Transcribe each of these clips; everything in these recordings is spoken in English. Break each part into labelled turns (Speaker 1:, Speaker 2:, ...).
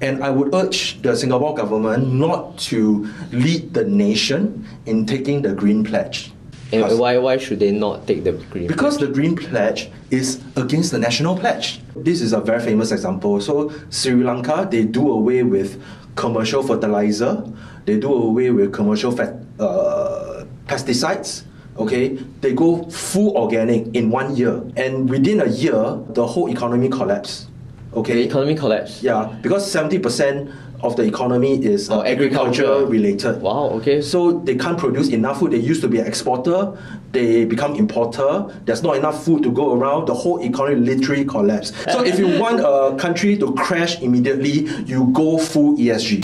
Speaker 1: And I would urge the Singapore government not to lead the nation in taking the Green Pledge.
Speaker 2: And why why should they not take the green?
Speaker 1: because the Green Pledge is against the National Pledge. This is a very famous example. So Sri Lanka, they do away with commercial fertilizer, they do away with commercial fat, uh, pesticides. Okay, they go full organic in one year, and within a year, the whole economy collapsed. Okay,
Speaker 2: the economy collapse.
Speaker 1: yeah, because seventy percent of the economy is uh,
Speaker 2: Oh, agriculture.
Speaker 1: related.
Speaker 2: Wow. Okay.
Speaker 1: So they can't produce enough food. They used to be an exporter. They become importer. There's not enough food to go around. The whole economy literally collapsed. So if you want a country to crash immediately, you go full ESG.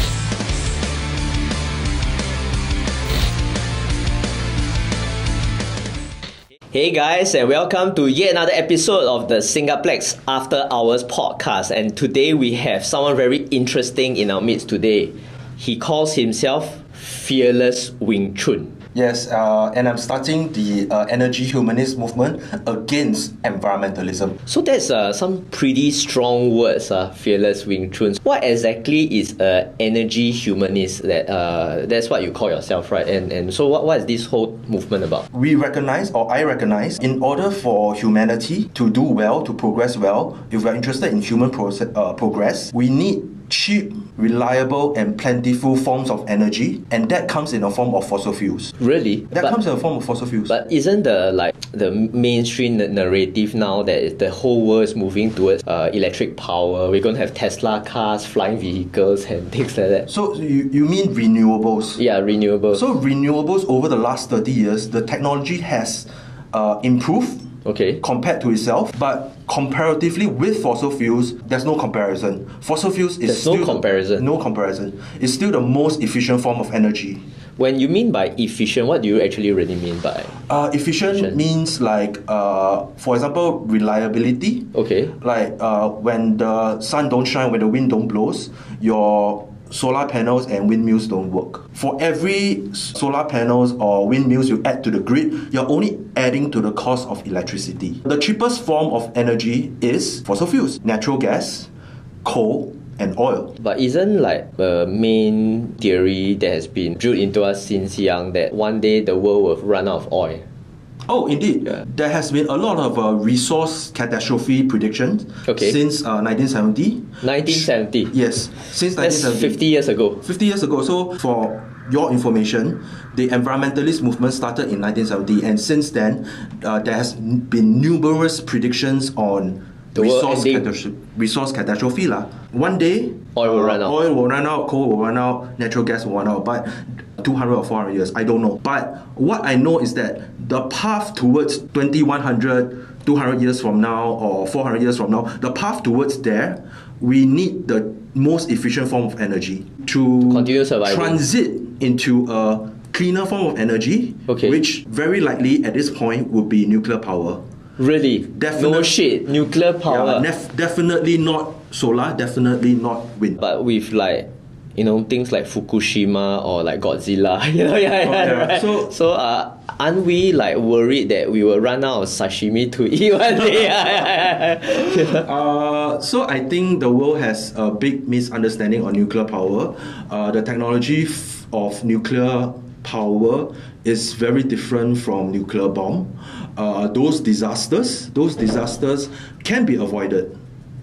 Speaker 2: Hey guys, and welcome to yet another episode of the Singaplex After Hours podcast. And today we have someone very interesting in our midst today. He calls himself Fearless Wing Chun.
Speaker 1: Yes, uh, and I'm starting the uh, energy humanist movement against environmentalism.
Speaker 2: So that's uh, some pretty strong words, uh, Fearless Wing Chun. What exactly is a energy humanist? That uh, that's what you call yourself, right? And and so what, what is this whole movement about?
Speaker 1: We recognize, or I recognize, in order for humanity to do well, to progress well, if we're interested in human uh, progress, we need cheap, reliable, and plentiful forms of energy, and that comes in a form of fossil fuels.
Speaker 2: Really?
Speaker 1: That
Speaker 2: But-
Speaker 1: comes in a form of fossil fuels.
Speaker 2: But isn't the like the mainstream narrative now that the whole world is moving towards uh, electric power? We're going to have Tesla cars, flying vehicles, and things like that.
Speaker 1: so you, you mean renewables?
Speaker 2: Yeah, renewables.
Speaker 1: So renewables over the last 30 years, the technology has uh, improved
Speaker 2: okay.
Speaker 1: compared to itself, but comparatively with fossil fuels, there's no comparison. Fossil fuels is
Speaker 2: There's no
Speaker 1: still
Speaker 2: comparison.
Speaker 1: No comparison. It's still the most efficient form of energy.
Speaker 2: When you mean by efficient, what do you actually really mean by?
Speaker 1: Uh, efficient,
Speaker 2: Efficient.
Speaker 1: means like, uh, for example, reliability.
Speaker 2: Okay.
Speaker 1: Like uh, when the sun don't shine, when the wind don't blows, your solar panels and windmills don't work. For every solar panels or windmills you add to the grid, you're only adding to the cost of electricity. The cheapest form of energy is fossil fuels, natural gas, coal, and oil.
Speaker 2: But isn't like a main theory that has been drilled into us since young that one day the world will run out of oil?
Speaker 1: Oh, indeed.
Speaker 2: Yeah.
Speaker 1: There has been a lot of uh, resource catastrophe predictions
Speaker 2: Okay.
Speaker 1: since uh, 1970.
Speaker 2: 1970.
Speaker 1: Yes, since
Speaker 2: That's
Speaker 1: 1970.
Speaker 2: 50 years ago.
Speaker 1: 50 years ago. So, for your information, the environmentalist movement started in 1970, and since then, uh, there has been numerous predictions on resource, catastrophe, resource catastrophe. lah. One day,
Speaker 2: Oil will run out.
Speaker 1: Oil will run out, coal will run out, natural gas will run out. But 200 or 400 years, I don't know. But what I know is that the path towards 2100, 200 years from now, or 400 years from now, the path towards there, we need the most efficient form of energy to
Speaker 2: Continue surviving.
Speaker 1: transit into a cleaner form of energy,
Speaker 2: Okay.
Speaker 1: which very likely at this point would be nuclear power.
Speaker 2: Really?
Speaker 1: Definite-
Speaker 2: No shit. Nuclear power.
Speaker 1: Yeah, definitely not solar, definitely not wind.
Speaker 2: but with like you know things like Fukushima or like Godzilla, you know, yeah, yeah,
Speaker 1: Oh, yeah.
Speaker 2: right?
Speaker 1: So-
Speaker 2: so uh, aren't we like worried that we will run out of sashimi to eat one day? Yeah, yeah, yeah.
Speaker 1: Uh, so I think the world has a big misunderstanding on nuclear power. Uh, the technology f- of nuclear power is very different from nuclear bomb. Uh, those disasters, those disasters can be avoided.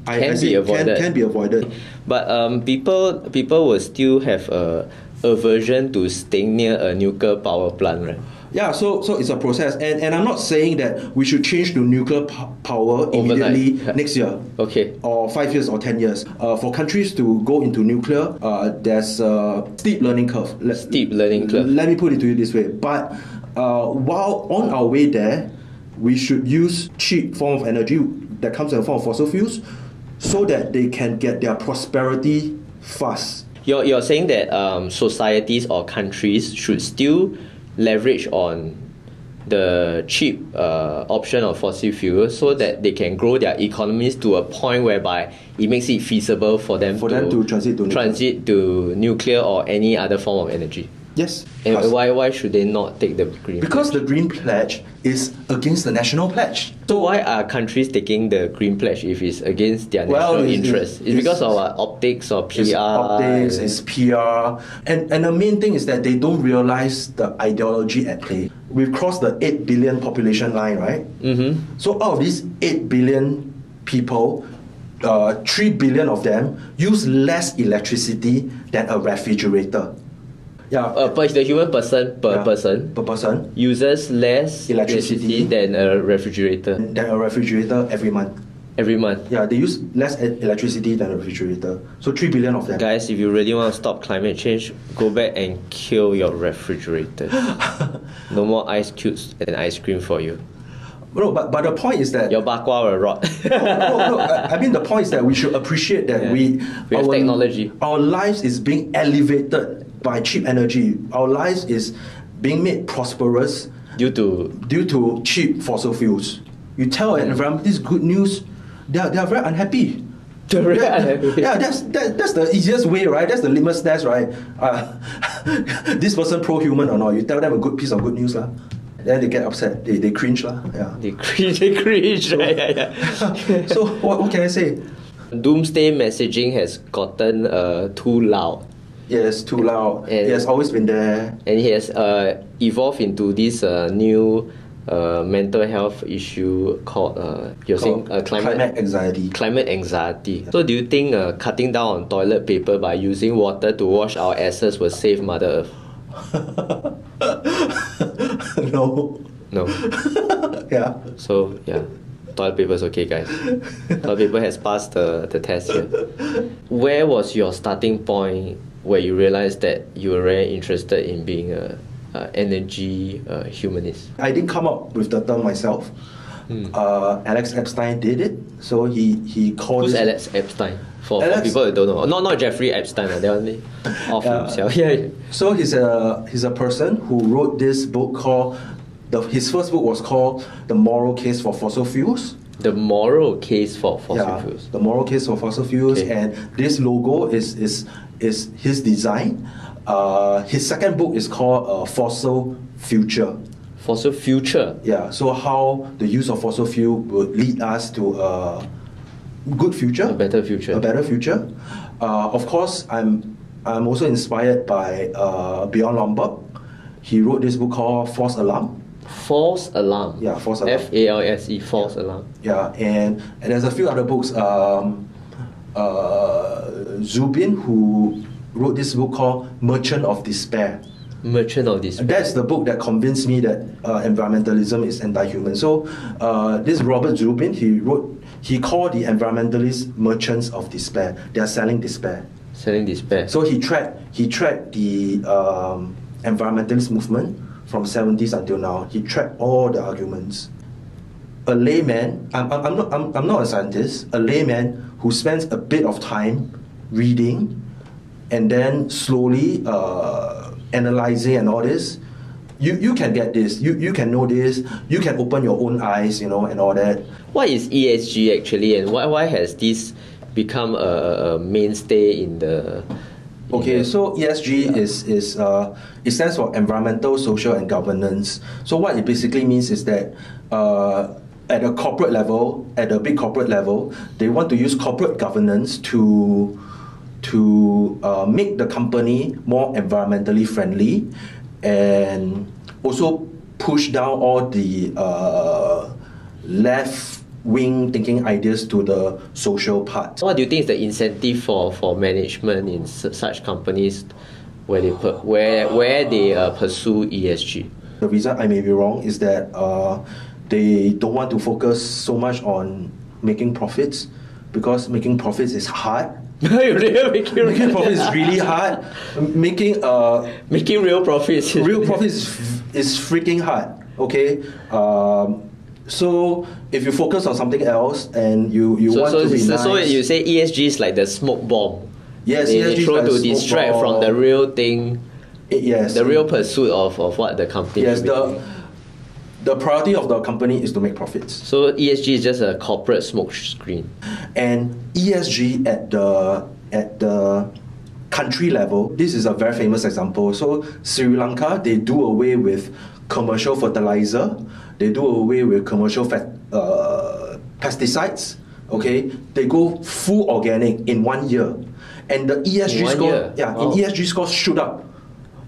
Speaker 1: I,
Speaker 2: Can
Speaker 1: I
Speaker 2: be avoided.
Speaker 1: Can, can be avoided.
Speaker 2: But um, people people will still have a aversion to staying near a nuclear power plant, right?
Speaker 1: Yeah, so so it's a process, and and I'm not saying that we should change to nuclear po- power immediately
Speaker 2: Overnight.
Speaker 1: next year.
Speaker 2: Okay.
Speaker 1: Or five years or ten years. Uh, for countries to go into nuclear, uh, there's a steep learning curve. Let,
Speaker 2: Steep learning curve.
Speaker 1: Let me put it to you this way. But uh, while on our way there, we should use cheap form of energy that comes in the form of fossil fuels, so that they can get their prosperity fast.
Speaker 2: You're, you're saying that um, societies or countries should still leverage on the cheap uh, option of fossil fuels so that they can grow their economies to a point whereby it makes it feasible for them,
Speaker 1: For
Speaker 2: to,
Speaker 1: them to transit to nuclear.
Speaker 2: transit to nuclear or any other form of energy.
Speaker 1: Yes.
Speaker 2: And why why should they not take the green?
Speaker 1: Because the Green Pledge is against the national pledge.
Speaker 2: So why are countries taking the green pledge if it's against their
Speaker 1: Well,
Speaker 2: national
Speaker 1: it's-
Speaker 2: interest? It's,
Speaker 1: it's-
Speaker 2: because of uh, optics or PR.
Speaker 1: It's optics, it's PR, and and the main thing is that they don't realize the ideology at play. We've crossed the eight billion population line, right?
Speaker 2: Mhm.
Speaker 1: So out of these eight billion people, uh, three billion of them use less electricity than a refrigerator. Yeah,
Speaker 2: Uh, but the human person per
Speaker 1: yeah,
Speaker 2: person
Speaker 1: per person
Speaker 2: uses less
Speaker 1: Electricity.
Speaker 2: than a refrigerator
Speaker 1: than a refrigerator every month.
Speaker 2: every month.
Speaker 1: Yeah, they use less electricity than a refrigerator. So three billion of them.
Speaker 2: Guys, if you really want to stop climate change, go back and kill your refrigerator. no more ice cubes and ice cream for you.
Speaker 1: No, but but the point is that
Speaker 2: Your bak kwa will rot.
Speaker 1: no, no, I I mean the point is that we should appreciate that
Speaker 2: Yeah.
Speaker 1: we
Speaker 2: We have technology.
Speaker 1: Our lives is being elevated by cheap energy. Our lives is being made prosperous
Speaker 2: Due to
Speaker 1: due to cheap fossil fuels. You tell an environment this good news, they are, they are very unhappy.
Speaker 2: They're very
Speaker 1: Yeah,
Speaker 2: unhappy.
Speaker 1: Yeah, that's that, that's the easiest way, right? That's the litmus test, right? Uh, this person pro-human or not? You tell them a good piece of good news, lah. Then they get upset. They, they cringe, lah. Yeah.
Speaker 2: they cringe, they cringe. right? Yeah, yeah.
Speaker 1: so what, what can I say?
Speaker 2: Doomsday messaging has gotten uh, too loud.
Speaker 1: Yes, too loud.
Speaker 2: And-
Speaker 1: it has always been there.
Speaker 2: and he has uh, evolved into this uh, new uh, mental health issue called uh, you're saying uh, climate,
Speaker 1: climate anxiety.
Speaker 2: climate anxiety. So do you think uh, cutting down on toilet paper by using water to wash our asses will save Mother Earth?
Speaker 1: no.
Speaker 2: No.
Speaker 1: yeah.
Speaker 2: So yeah, toilet paper is okay, guys. toilet paper has passed the, the test here. Where was your starting point where you realized that you were very interested in being a, a energy uh, humanist?
Speaker 1: I didn't come up with the term myself.
Speaker 2: Hmm.
Speaker 1: Uh, Alex Epstein did it. So he, he called
Speaker 2: Who's Alex Epstein? For, for people who don't know, not not Jeffrey Epstein. uh, They only off
Speaker 1: Yeah.
Speaker 2: himself. Yeah.
Speaker 1: So he's a he's a person who wrote this book called the his first book was called The Moral Case for Fossil Fuels.
Speaker 2: The moral case for fossil
Speaker 1: yeah,
Speaker 2: fuels.
Speaker 1: The Moral Case for Fossil Fuels,
Speaker 2: Okay.
Speaker 1: and this logo is is is his design. Uh, his second book is called uh, Fossil Future.
Speaker 2: Fossil future.
Speaker 1: Yeah, so how the use of fossil fuel would lead us to a good future,
Speaker 2: A better future.
Speaker 1: a better future. Uh, of course, I'm I'm also inspired by uh, Bjorn Lomborg. He wrote this book called False Alarm.
Speaker 2: False alarm.
Speaker 1: Yeah, false alarm.
Speaker 2: F A L S E. False alarm.
Speaker 1: Yeah, and, and there's a few other books. Um, uh, Zubrin, who wrote this book called Merchant of Despair.
Speaker 2: Merchant of Despair.
Speaker 1: That's the book that convinced me that uh, environmentalism is anti-human. So uh, this Robert Zubrin, he wrote, he called the environmentalists merchants of despair. They are selling despair.
Speaker 2: Selling despair.
Speaker 1: So he tracked he tracked the um, environmentalist movement from 70s until now. He tracked all the arguments. A layman, I'm, I'm, I'm, not, I'm, I'm not a scientist, a layman who spends a bit of time reading and then slowly uh, analyzing and all this, you, you can get this, you, you can know this, you can open your own eyes, you know, and all that.
Speaker 2: What is ESG actually, and why why has this become a, a mainstay in the?
Speaker 1: Okay, so ESG is is uh, it stands for environmental, social, and governance. So what it basically means is that uh, at a corporate level, at a big corporate level, they want to use corporate governance to to uh, make the company more environmentally friendly, and also push down all the uh, left wing thinking ideas to the social part.
Speaker 2: So what do you think is the incentive for, for management in su- such companies where they per, where where they uh, pursue ESG?
Speaker 1: The reason I may be wrong is that uh, they don't want to focus so much on making profits because making profits is hard.
Speaker 2: making,
Speaker 1: profits is really hard. Making uh,
Speaker 2: making real profits. is-
Speaker 1: real profits is, is freaking hard. Okay. Um, so if you focus on something else and you, you
Speaker 2: So,
Speaker 1: want
Speaker 2: so,
Speaker 1: to be
Speaker 2: so,
Speaker 1: nice,
Speaker 2: so you say ESG is like the smoke bomb.
Speaker 1: Yes,
Speaker 2: they,
Speaker 1: ESG
Speaker 2: they
Speaker 1: is like
Speaker 2: to distract from the real thing,
Speaker 1: it- yes,
Speaker 2: the real pursuit of, of what the company.
Speaker 1: yes the
Speaker 2: doing.
Speaker 1: The priority of the company is to make profits.
Speaker 2: So ESG is just a corporate smoke screen.
Speaker 1: and ESG at the at the country level, this is a very famous example. So Sri Lanka, they do away with commercial fertilizer, they do away with commercial fat, uh, pesticides. Okay, they go full organic in one year, and the ESG
Speaker 2: one
Speaker 1: score,
Speaker 2: year?
Speaker 1: yeah,
Speaker 2: Wow.
Speaker 1: in ESG score shoot up.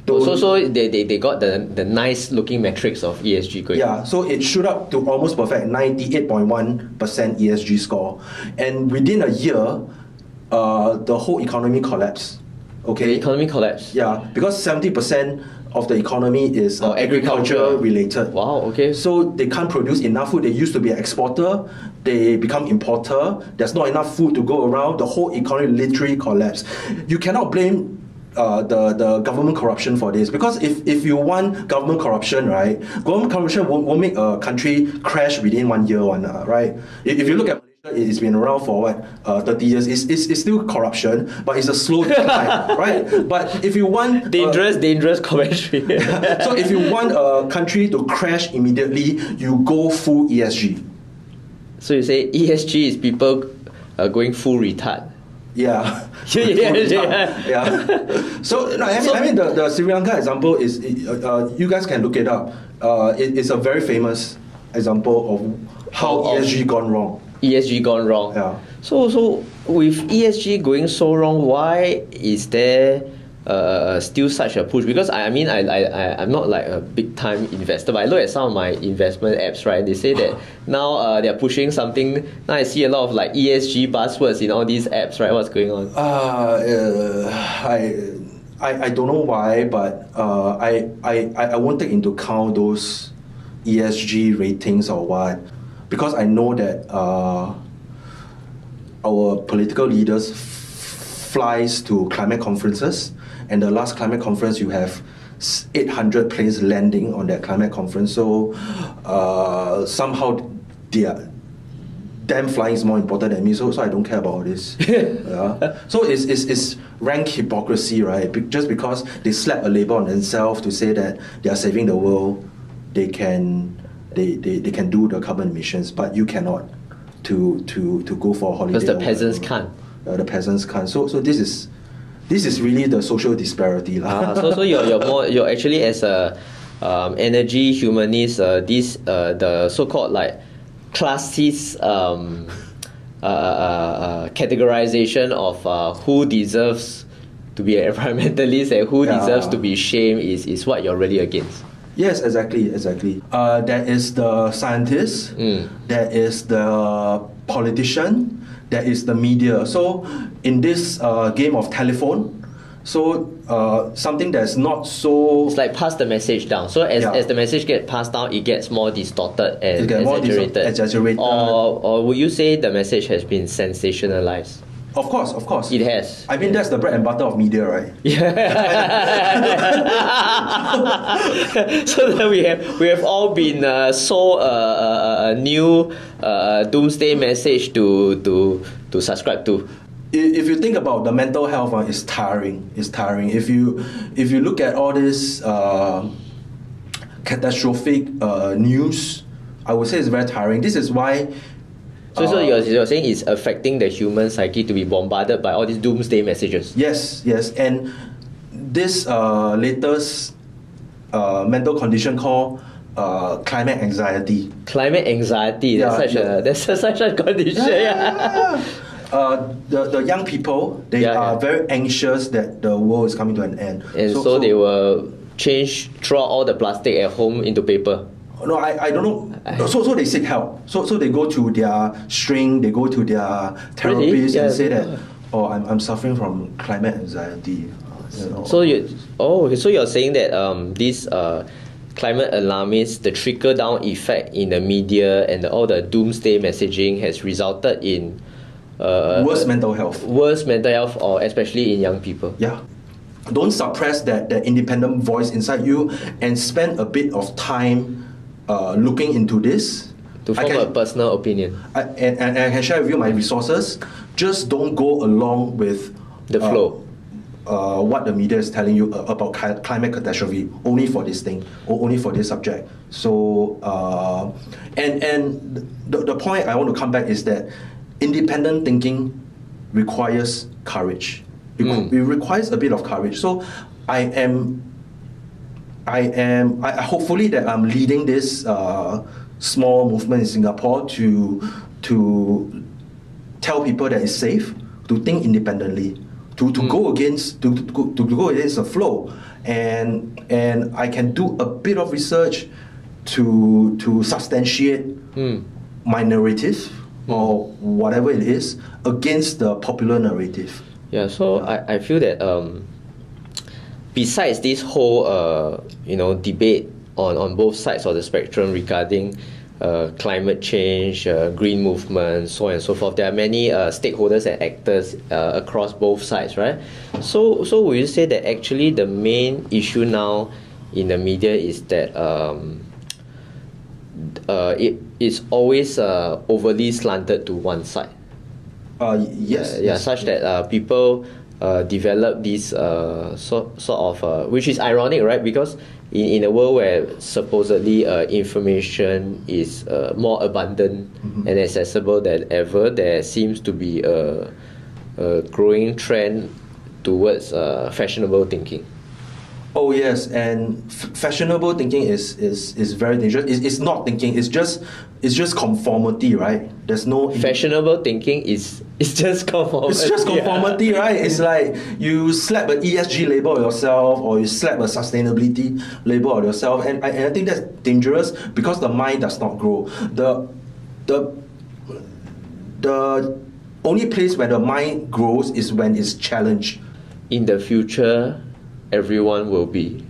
Speaker 2: So so they, they, they got the, the nice looking metrics of ESG going.
Speaker 1: Yeah, so it shoot up to almost perfect, 98.1% ESG score. And within a year, uh, the whole economy collapsed.
Speaker 2: The
Speaker 1: Okay?
Speaker 2: economy collapsed.
Speaker 1: Yeah, because 70% of the economy is uh,
Speaker 2: Oh, agriculture.
Speaker 1: agriculture related.
Speaker 2: Wow, okay.
Speaker 1: So they can't produce enough food. They used to be an exporter, they become importer. There's not enough food to go around. The whole economy literally collapsed. You cannot blame uh, the, the government corruption for this because if, if you want government corruption, right, government corruption won't, won't make a country crash within one year, one, uh, right? If, if you look at Malaysia, it's been around for what, uh, 30 years. It's, it's, it's still corruption, but it's a slow decline, right? But if you want. uh,
Speaker 2: Dangerous, dangerous commentary.
Speaker 1: so if you want a country to crash immediately, you go full ESG.
Speaker 2: so you say ESG is people uh, going full retard.
Speaker 1: Yeah.
Speaker 2: Yeah, yeah, yeah.
Speaker 1: yeah. So, no, I mean,
Speaker 2: So-
Speaker 1: I mean the, the Sri Lanka example is, uh, uh, you guys can look it up. Uh, it, it's a very famous example of how
Speaker 2: Of-
Speaker 1: ESG gone wrong.
Speaker 2: ESG gone wrong.
Speaker 1: Yeah.
Speaker 2: So so with ESG going so wrong, why is there uh, still such a push? Because I, I mean I, I I'm not like a big time investor, but I look at some of my investment apps, right? They say that now uh, they're pushing something. Now I see a lot of like ESG buzzwords in all these apps, right? What's going on?
Speaker 1: Uh, uh, I, I, I don't know why, but uh, I, I, I I won't take into account those ESG ratings or what, because I know that uh, our political leaders f- flies to climate conferences, and the last climate conference you have 800 planes landing on that climate conference. So uh, somehow they are, them flying is more important than me, so, so I don't care about all this. yeah. So it's, it's, it's rank hypocrisy, right? Be- just because they slap a label on themselves to say that they are saving the world, they can they, they, they can do the carbon emissions, but you cannot to to, to go for a holiday.
Speaker 2: Because the peasants can't.
Speaker 1: Uh, the peasants can't. So so this is this is really the social disparity. lah.
Speaker 2: Ah, so so you're, you're more you're actually as a um, energy humanist uh, this uh, the so-called like classist um, uh, uh, uh, categorization of uh, who deserves to be an environmentalist and who
Speaker 1: Yeah.
Speaker 2: deserves to be shamed is, is what you're really against.
Speaker 1: Yes, exactly, exactly. Uh, there is the scientist,
Speaker 2: Mm.
Speaker 1: there is the politician, there is the media. So, in this uh, game of telephone, so uh, something that's not so
Speaker 2: It's like pass the message down. So as,
Speaker 1: Yeah.
Speaker 2: as the message gets passed down, it gets more distorted and
Speaker 1: get more dis-
Speaker 2: exaggerated.
Speaker 1: exaggerated.
Speaker 2: Or, or would you say the message has been sensationalized?
Speaker 1: Of course, of course.
Speaker 2: It has.
Speaker 1: I mean, that's the bread and butter of media, right? Yeah.
Speaker 2: so then we have we have all been uh, sold a, a, a new uh, doomsday message to to to subscribe to.
Speaker 1: If you think about the mental health, uh, it's tiring. It's tiring. If you if you look at all this uh, catastrophic uh, news, I would say it's very tiring. This is why.
Speaker 2: So, so you're, you're saying it's affecting the human psyche to be bombarded by all these doomsday messages.
Speaker 1: Yes, yes, and this uh, latest uh, mental condition called uh, climate anxiety.
Speaker 2: Climate anxiety, that's
Speaker 1: Yeah,
Speaker 2: such
Speaker 1: yeah.
Speaker 2: a that's such a condition. Yeah.
Speaker 1: Uh, the, the young people they are very anxious that the world is coming to an end
Speaker 2: And so, they will change throw all the plastic at home into paper.
Speaker 1: No, I, I don't know. So so they seek help. So so they go to their string, they go to their therapist
Speaker 2: Yeah,
Speaker 1: and say that, oh, I'm, I'm suffering from climate anxiety. You know.
Speaker 2: So you oh so you're saying that um this uh climate alarmists the trickle down effect in the media and the, all the doomsday messaging has resulted in uh
Speaker 1: worse mental health.
Speaker 2: worse mental health or especially in young people.
Speaker 1: Yeah. Don't suppress that, that independent voice inside you and spend a bit of time uh, looking into this.
Speaker 2: To
Speaker 1: I
Speaker 2: form
Speaker 1: can-
Speaker 2: a personal opinion.
Speaker 1: I, and, and I can share with you my resources. Just don't go along with
Speaker 2: The
Speaker 1: uh,
Speaker 2: flow.
Speaker 1: Uh, what the media is telling you about climate catastrophe only for this thing or only for this subject. So uh, and and the, the point I want to come back is that independent thinking requires courage. It,
Speaker 2: Mm.
Speaker 1: it requires a bit of courage. So I am I am I hopefully that I'm leading this uh, small movement in Singapore to to tell people that it's safe to think independently, to, to go against to, to, go- to go against the flow, and and I can do a bit of research to to substantiate
Speaker 2: Mm.
Speaker 1: my narrative or whatever it is against the popular narrative.
Speaker 2: Yeah, so I, I feel that um, besides this whole uh, you know debate on, on both sides of the spectrum regarding uh, climate change, uh, green movement, so on and so forth, there are many uh, stakeholders and actors uh, across both sides, right? So so would you say that actually the main issue now in the media is that um, uh, it is always uh, overly slanted to one side?
Speaker 1: Uh, yes,
Speaker 2: yeah,
Speaker 1: yes.
Speaker 2: such that uh, people uh, develop this uh, sort sort of uh, which is ironic, right? Because in, in a world where supposedly uh, information is uh, more abundant
Speaker 1: Mm-hmm.
Speaker 2: and accessible than ever, there seems to be a, a growing trend towards uh, fashionable thinking.
Speaker 1: Oh yes, and f- fashionable thinking is, is, is very dangerous. It's, it's not thinking. It's just it's just conformity, right? There's no
Speaker 2: Fashionable thinking is is just conformity.
Speaker 1: It's just conformity, right? It's like you slap an ESG label on yourself, or you slap a sustainability label on yourself, and I, and I think that's dangerous because the mind does not grow. The the the only place where the mind grows is when it's challenged.
Speaker 2: In the future, everyone will be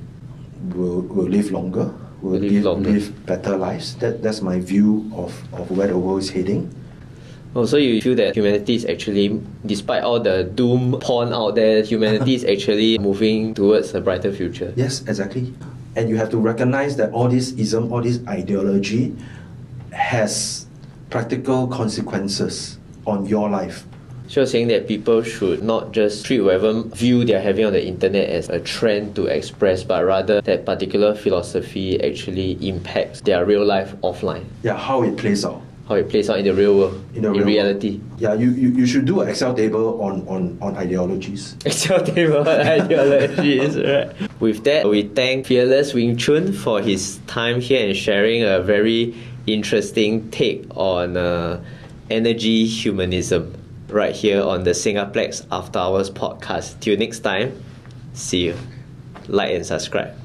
Speaker 1: Will will live longer. Will
Speaker 2: Live
Speaker 1: live,
Speaker 2: longer.
Speaker 1: live better lives. That that's my view of, of where the world is heading.
Speaker 2: Oh, so you feel that humanity is actually, despite all the doom porn out there, humanity is actually moving towards a brighter future.
Speaker 1: Yes, exactly. And you have to recognize that all this ism, all this ideology has practical consequences on your life.
Speaker 2: So you're saying that people should not just treat whatever view they're having on the internet as a trend to express, but rather that particular philosophy actually impacts their real life offline,
Speaker 1: Yeah, how it plays out.
Speaker 2: how it plays out in the real world,
Speaker 1: In the real
Speaker 2: reality.
Speaker 1: world. Yeah, you, you, you should do an Excel table on, on, on ideologies.
Speaker 2: Excel table ideologies, right? With that, we thank Fearless Wing Chun for his time here and sharing a very interesting take on uh, energy humanism right here on the Singaplex After Hours podcast. Till next time, see you. Like and subscribe.